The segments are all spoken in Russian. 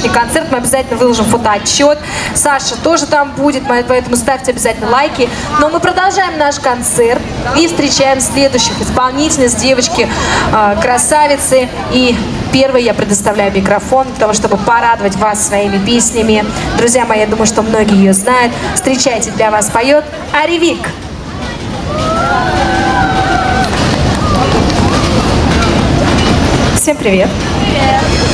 сегодняшний концерт. Мы обязательно выложим фотоотчет. Саша тоже там будет, поэтому ставьте обязательно лайки. Но мы продолжаем наш концерт и встречаем следующих исполнительниц, девочки, э, красавицы. И первой я предоставляю микрофон для того, чтобы порадовать вас своими песнями. Друзья мои, я думаю, что многие ее знают. Встречайте, для вас поет Аревик. Всем привет! Первый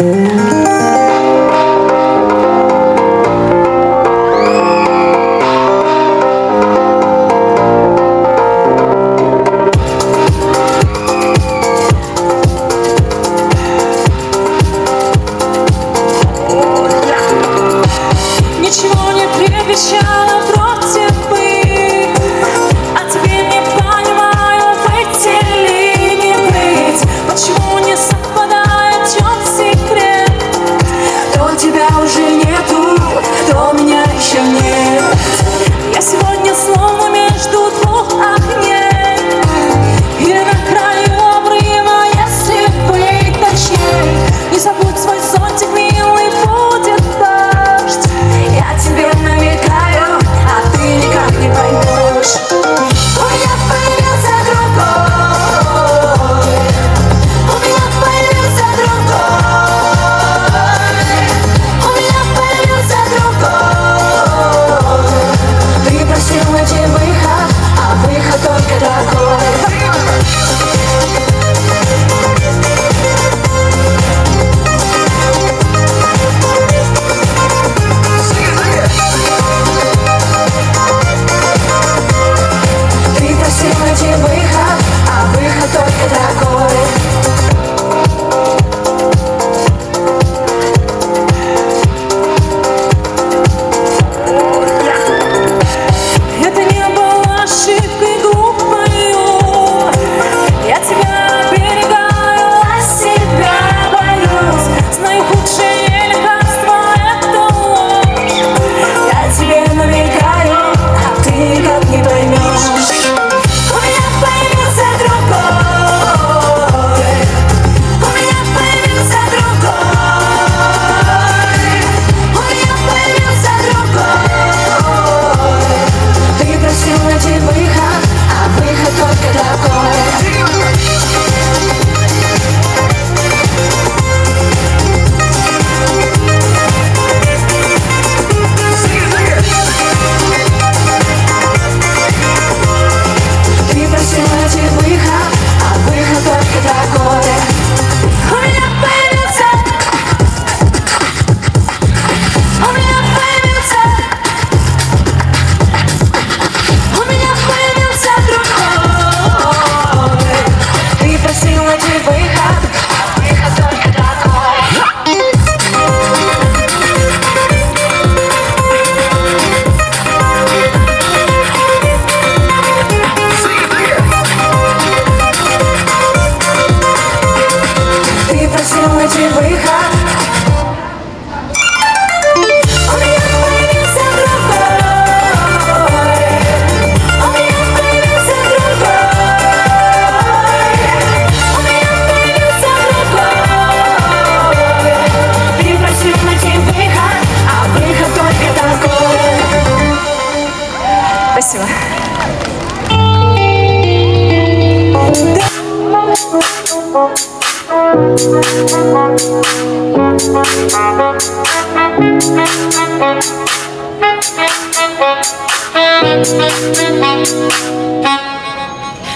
Thank. É ao Senhor.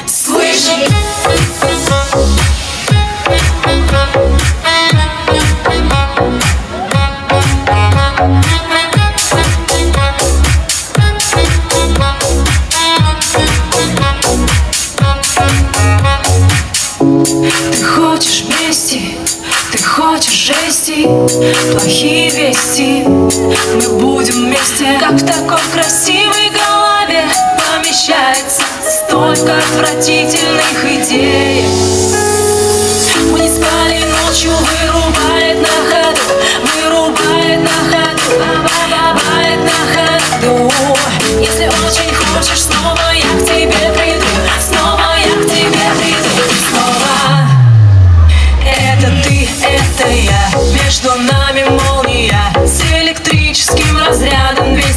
Squishy. плохие вести. Мы будем вместе, как в такой красивой голове Помещается столько отвратительных идей. Мы не спали ночью, вы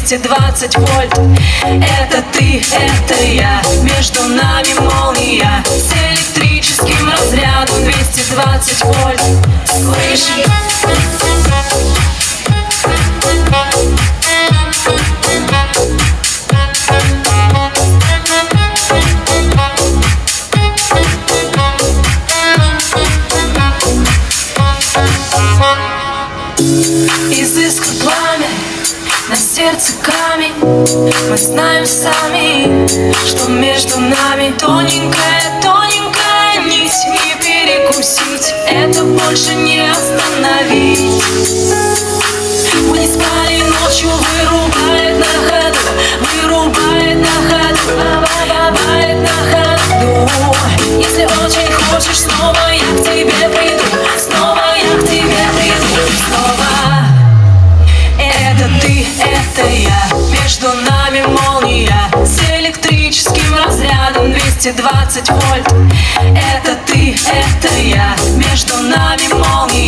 220 вольт. Это ты, это я. Между нами молния. С электрическим разрядом 220 вольт. Слышишь? Изыска пламя нами Мы знаем сами, что между нами Тоненькая, тоненькая нить. Не перекусить, это больше не остановить. Мы не спали ночью, вырубает на ходу Вырубает на ходу, вырубает на ходу. Если очень хочешь, снова я к тебе 220 вольт. Это ты, это я. Между нами молния